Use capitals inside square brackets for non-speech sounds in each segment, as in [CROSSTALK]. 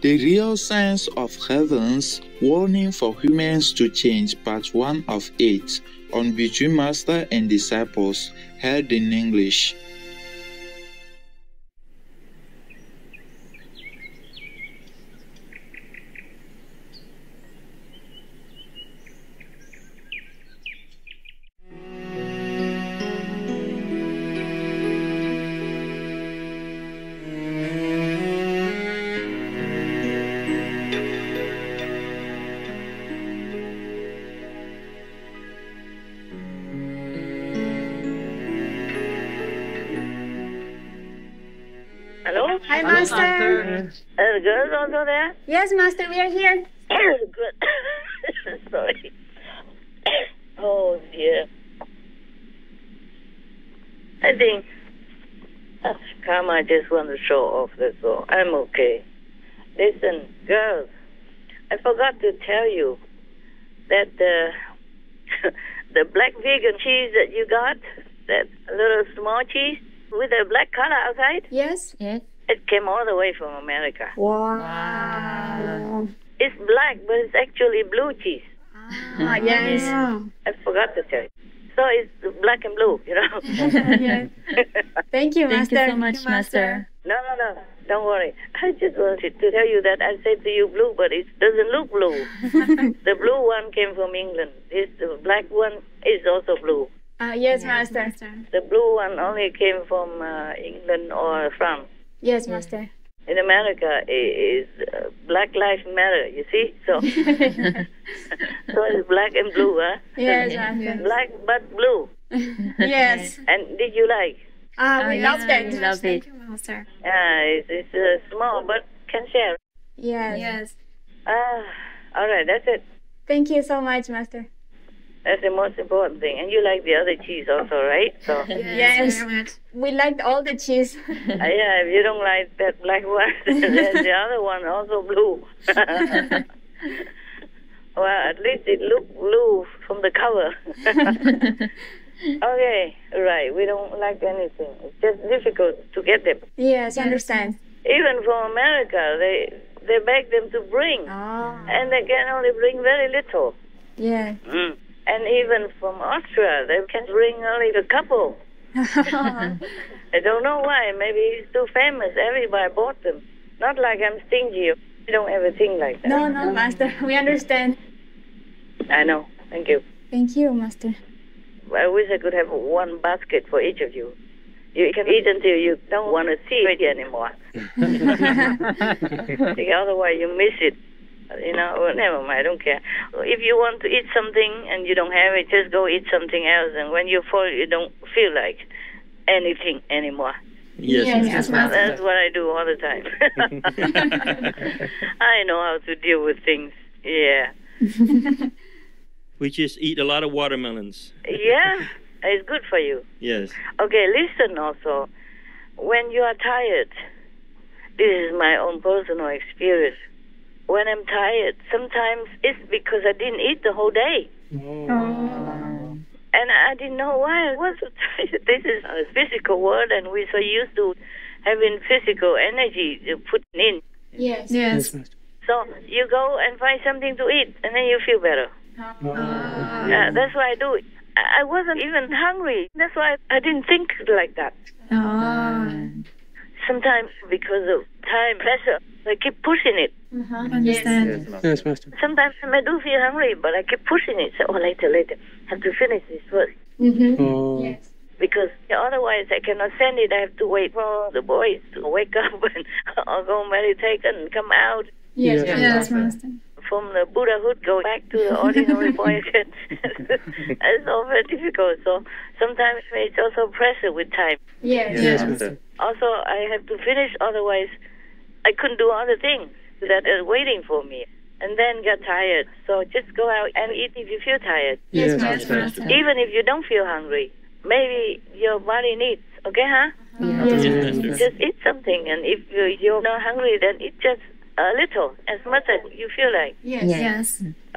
The Real Signs of Heavens Warning for Humans to Change, Part 1 of 8, on Between Master and Disciples, held in English. Master. Are the girls also there? Yes, Master, we are here. [COUGHS] Good. [COUGHS] Sorry. [COUGHS] oh, dear. I think uh, Karma just want to show off, that's all. I'm okay. Listen, girls, I forgot to tell you that the, [LAUGHS] the black vegan cheese that you got, that little small cheese with the black color outside, Yes. Yes. It came all the way from America. Wow. It's black, but it's actually blue cheese. Ah, yes. I forgot to tell you. So it's black and blue, you know. [LAUGHS] yes. Thank you, Master. Thank you so much, Master. no, no, no. Don't worry. I just wanted to tell you that I said to you blue, but it doesn't look blue. [LAUGHS] the blue one came from England. This the black one is also blue. Ah, yes, Master. The blue one only came from uh, England or France. Yes, Master. In America, it is uh, Black Lives Matter. You see, so [LAUGHS] [LAUGHS] so it's black and blue, huh? Yes, Master. Black but blue. [LAUGHS] Yes. And did you like? Ah, we Oh, loved yes, it. Love it. Master. Uh, it's, it's uh, small, but can share. Yes. Yes. Ah, all right, that's it. Thank you so much, Master. That's the most important thing. And you like the other cheese also, right? So, uh, [LAUGHS] Yes. We liked all the cheese. [LAUGHS] yeah, if you don't like that black one, [LAUGHS] there's the other one also blue. well, at least it looked blue from the cover. okay, right. We don't like anything. It's just difficult to get them. yes, I understand. Even from America, they they beg them to bring, Ah. and they can only bring very little. Yeah. Mm. And even from Austria, they can bring only a couple. [LAUGHS] I don't know why. Maybe he's too famous. Everybody bought them. Not like I'm stingy. I don't ever think like that. no, no, Master. We understand. I know. Thank you. Thank you, Master. I wish I could have one basket for each of you. You can eat until you don't want to see it anymore. [LAUGHS] [LAUGHS] Otherwise, you miss it. You know, well, never mind. I don't care. If you want to eat something and you don't have it, just go eat something else. And when you fall, you don't feel like anything anymore. Yes, Yes, yes, yes, Well, that's what I do all the time. [LAUGHS] [LAUGHS] I know how to deal with things. Yeah. [LAUGHS] We just eat a lot of watermelons. Yeah, it's good for you. Yes. Okay, listen also. When you are tired, this is my own personal experience. When I'm tired, sometimes it's because I didn't eat the whole day. Oh. And I didn't know why I was so [LAUGHS] tired. This is a physical world, and we're so used to having physical energy to put in. Yes. Yes. So you go and find something to eat, and then you feel better. Ah. Yeah, that's what I do. I I wasn't even hungry. That's why I didn't think like that. Ah. Sometimes because of time pressure, I keep pushing it. Uh-huh. Understand. Yes, Master. Sometimes I do feel hungry, but I keep pushing it. So, oh, later, later. have to finish this first. Mm-hmm. Oh, Yes. Because otherwise I cannot send it. I have to wait for the boys to wake [LAUGHS] up and I'll go meditate and come out Yes. Yes, Master. from the Buddhahood, go back to the ordinary boy again. it's all very difficult. So sometimes it's also pressure with time. Yes. yes, Master. Also, I have to finish, otherwise, I couldn't do other things that are waiting for me. And then get tired. So just go out and eat if you feel tired. Yes, Yes, Master. Master. Even if you don't feel hungry, maybe your body needs. Okay, huh? Yes. Yes, Master. Just eat something, and if you- you're not hungry, then eat just a little, as much as you feel like. Yes. Yes.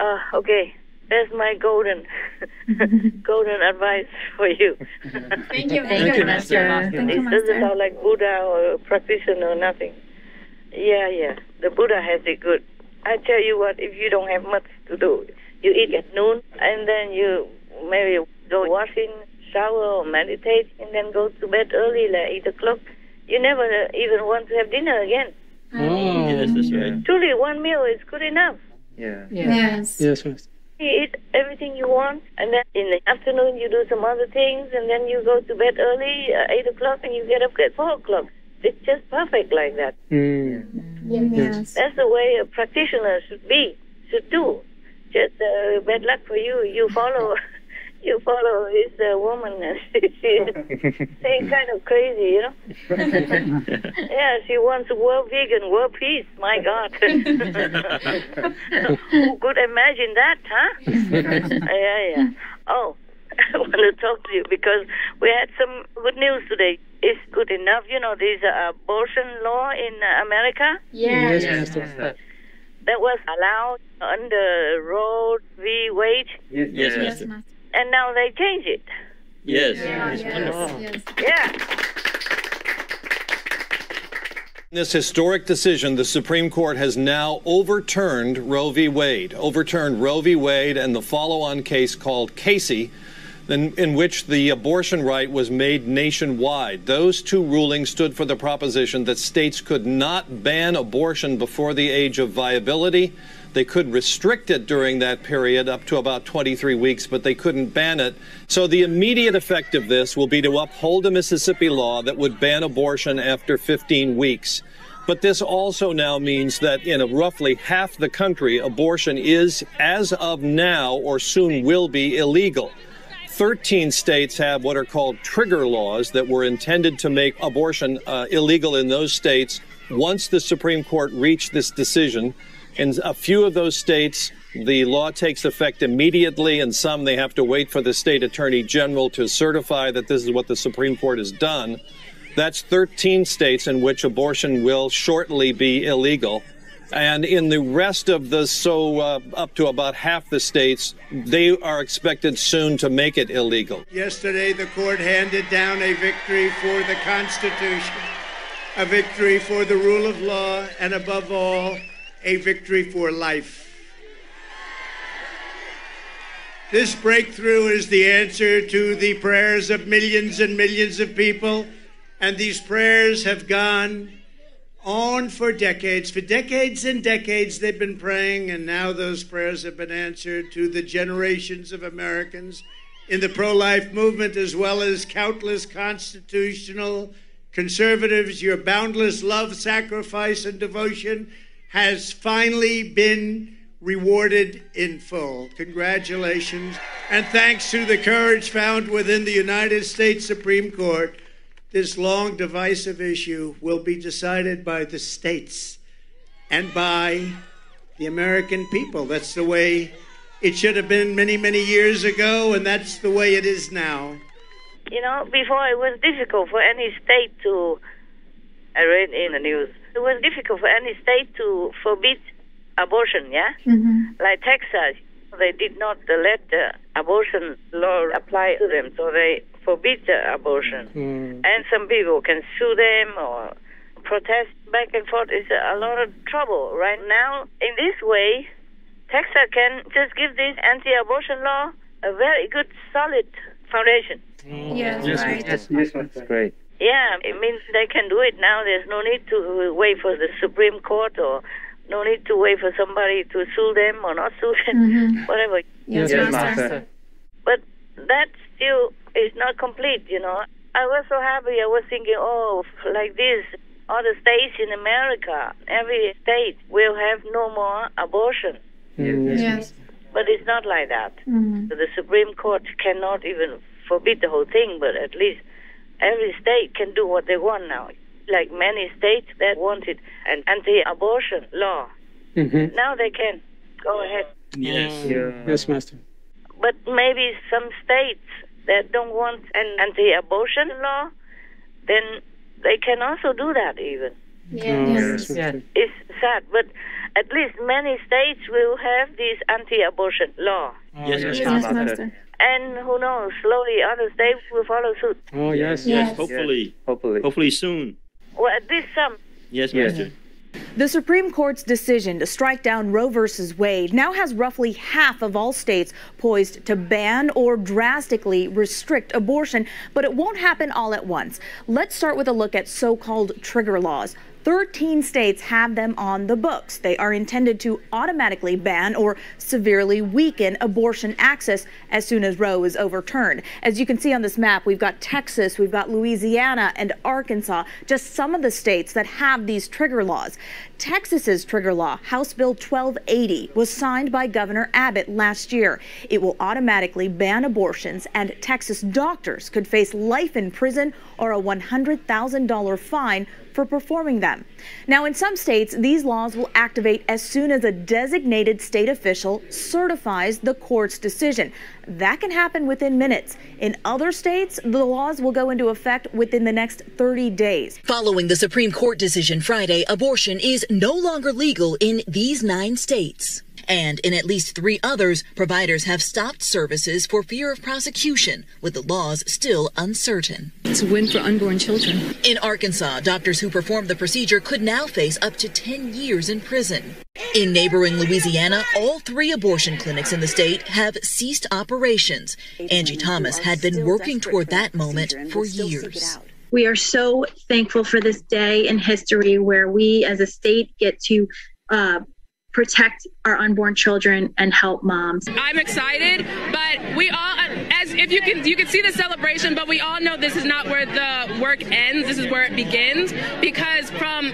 Uh, okay, that's my golden, [LAUGHS] golden advice for you. Thank you. Thank you, Master. Thank you, it doesn't sound like Buddha or a practitioner or nothing. Yeah, yeah. The Buddha has it good. I tell you what, if you don't have much to do, you eat at noon and then you maybe go washing, shower, or meditate, and then go to bed early, like 8 o'clock. You never uh, even want to have dinner again. Oh, Yes, that's right. Truly, one meal is good enough. Yeah. Yes. Yes, Master. You eat everything you want, and then in the afternoon you do some other things, and then you go to bed early, uh, 8 o'clock, and you get up at 4 o'clock. It's just perfect like that. Mm. Yes. That's the way a practitioner should be, should do. Just uh, bad luck for you. You follow, [LAUGHS] you follow this uh, woman. and [LAUGHS] She's [LAUGHS] saying kind of crazy, you know. yeah, she wants world vegan, world peace. My God, who could imagine that, huh? yeah, yeah. Oh, I want to talk to you because we had some good news today. It's good enough, you know. There's a abortion law in uh, America Yes, Yes. Master. that was allowed under Roe v. Wade, Yes, Yes, Master. Master. and now they change it. Yes. Yeah, yes, yes. Yeah. In this historic decision, the Supreme Court has now overturned Roe v. Wade, overturned Roe v. Wade and the follow on case called Casey, in, in which the abortion right was made nationwide. Those two rulings stood for the proposition that states could not ban abortion before the age of viability. They could restrict it during that period up to about 23 weeks, but they couldn't ban it. So the immediate effect of this will be to uphold a Mississippi law that would ban abortion after 15 weeks. But this also now means that in roughly half the country, abortion is, as of now or soon will be, illegal. 13 states have what are called trigger laws that were intended to make abortion uh, illegal in those states once the Supreme Court reached this decision. In a few of those states, the law takes effect immediately, and some they have to wait for the state attorney general to certify that this is what the Supreme Court has done. That's 13 states in which abortion will shortly be illegal. And in the rest of the, so uh, up to about half the states, they are expected soon to make it illegal. Yesterday, the court handed down a victory for the Constitution, a victory for the rule of law, and above all, a victory for life. This breakthrough is the answer to the prayers of millions and millions of people, and these prayers have gone on for decades. For decades and decades, they've been praying, and now those prayers have been answered to the generations of Americans in the pro life movement, as well as countless constitutional conservatives. Your boundless love, sacrifice, and devotion has finally been rewarded in full. Congratulations. And thanks to the courage found within the United States Supreme Court, this long divisive issue will be decided by the states and by the American people. That's the way it should have been many, many years ago, and that's the way it is now. You know, before it was difficult for any state to, I read in the news, it was difficult for any state to forbid abortion, yeah? Mm-hmm. Like Texas, they did not uh, let the abortion law apply to them, so they forbid the abortion. Mm. And some people can sue them or protest back and forth. It's a lot of trouble right now. In this way, Texas can just give this anti-abortion law a very good, solid foundation. Yes, Yes, right. Yes, yes, That's great. Yeah, it means they can do it now. There's no need to wait for the Supreme Court or no need to wait for somebody to sue them or not sue them, Mhm. [LAUGHS] whatever. Yes, Yes, Master. Master. But that still is not complete, you know. I was so happy. I was thinking, oh, like this, all the states in America, every state will have no more abortion. Mm, Yes. But it's not like that. Mm-hmm. The Supreme Court cannot even forbid the whole thing, but at least every state can do what they want now. Like many states that wanted an anti-abortion law, Mhm. now they can go ahead. Yes. Yeah. Yes, Master. But maybe some states that don't want an anti-abortion law, then they can also do that even. Oh, Yes. yes, Master. It's sad, but at least many states will have this anti-abortion law. Oh, yes, Yes, Master. Master. And who knows, slowly other states will follow suit. Oh, yes. Yes. Hopefully. Hopefully. Hopefully soon. Well, at least some. Yes, Yes. Master. The Supreme Court's decision to strike down Roe v. Wade now has roughly half of all states poised to ban or drastically restrict abortion, but it won't happen all at once. Let's start with a look at so called trigger laws. 13 states have them on the books. They are intended to automatically ban or severely weaken abortion access as soon as Roe is overturned. As you can see on this map, we've got Texas, we've got Louisiana, and Arkansas, just some of the states that have these trigger laws. Texas's trigger law, House Bill 1280, was signed by Governor Abbott last year. It will automatically ban abortions, and Texas doctors could face life in prison or a $100,000 fine for performing them. Now, in some states, these laws will activate as soon as a designated state official certifies the court's decision. That can happen within minutes. In other states, the laws will go into effect within the next 30 days. Following the Supreme Court decision Friday, abortion is no longer legal in these nine states. And in at least three others, providers have stopped services for fear of prosecution, with the laws still uncertain. It's a win for unborn children. In Arkansas, doctors who performed the procedure could now face up to 10 years in prison. In neighboring Louisiana, all three abortion clinics in the state have ceased operations. Angie Thomas had been working toward that moment for years. We are so thankful for this day in history where we as a state get to uh, protect our unborn children and help moms. I'm excited, but we all as if you can you can see the celebration, but we all know this is not where the work ends. This is where it begins because from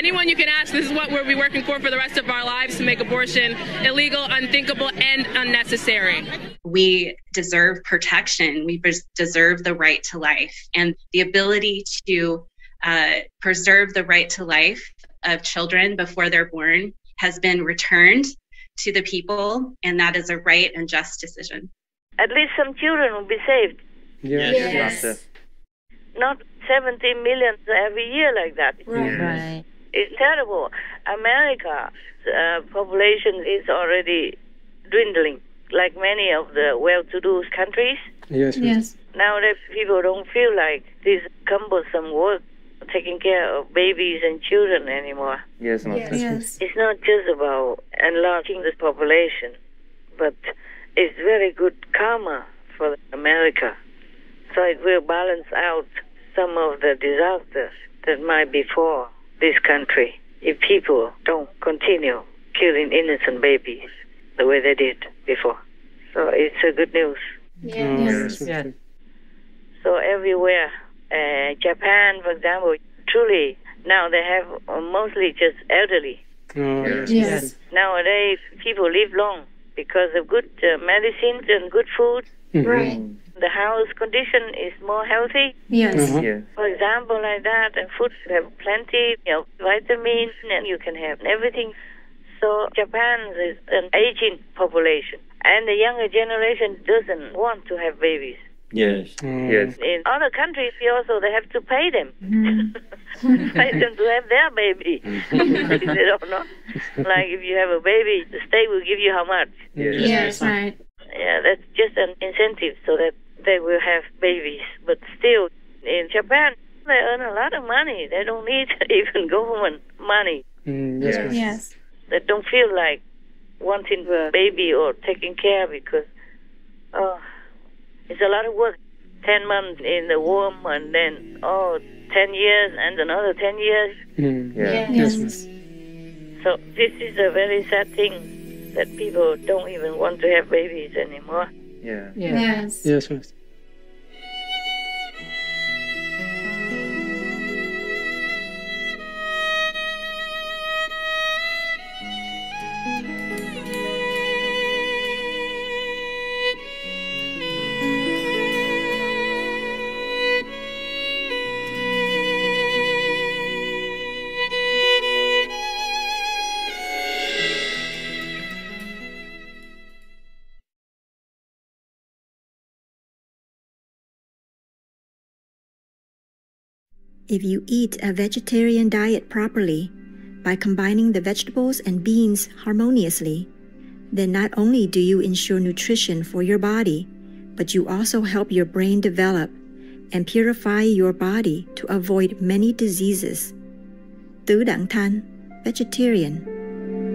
anyone you can ask, this is what we'll be working for for the rest of our lives to make abortion illegal, unthinkable, and unnecessary. We deserve protection. We deserve the right to life and the ability to uh, preserve the right to life of children before they're born has been returned to the people, and that is a right and just decision. At least some children will be saved. Yes. yes. yes. Not 70 million every year like that. Right. right. It's terrible. America's uh, population is already dwindling, like many of the well-to-do countries. Yes. Yes. Now that people don't feel like this cumbersome work taking care of babies and children anymore. Yes, yes. yes. It's not just about enlarging the population, but it's very good karma for America. So it will balance out some of the disasters that might befall this country if people don't continue killing innocent babies the way they did before. So it's a good news. Yes. Mm, yes. So everywhere, uh, Japan, for example, truly now they have uh, mostly just elderly. Oh, yes. yes. Nowadays, people live long because of good uh, medicines and good food. Mm-hmm. Right. The house condition is more healthy. Yes. Uh-huh. Yeah. For example, like that, and food have plenty, you know, vitamins, and you can have everything. So Japan is an aging population, and the younger generation doesn't want to have babies. Yes. Mm. Yes. In other countries, also they have to pay them, Mm-hmm. [LAUGHS] [LAUGHS] pay them to have their baby. they don't know. Like if you have a baby, the state will give you how much. Yes. Yes, right. Yeah, that's just an incentive so that they will have babies. But still, in Japan, they earn a lot of money. They don't need [LAUGHS] even government money. Mm, yes. Yes. Yes. They don't feel like wanting a baby or taking care because, oh, it's a lot of work. Ten months in the womb and then, oh, ten years and another ten years. Mm. Yeah. Yes. Yes. So this is a very sad thing that people don't even want to have babies anymore. Yeah. Yes. Yes, Master. If you eat a vegetarian diet properly, by combining the vegetables and beans harmoniously, then not only do you ensure nutrition for your body, but you also help your brain develop and purify your body to avoid many diseases. Tứ đẳng than, vegetarian.